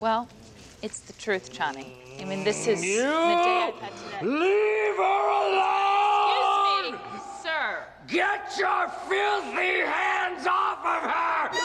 Well, it's the truth, Johnny. I mean, this is You the day I've had today. leave her alone! Excuse me, sir. Get your filthy hands off of her!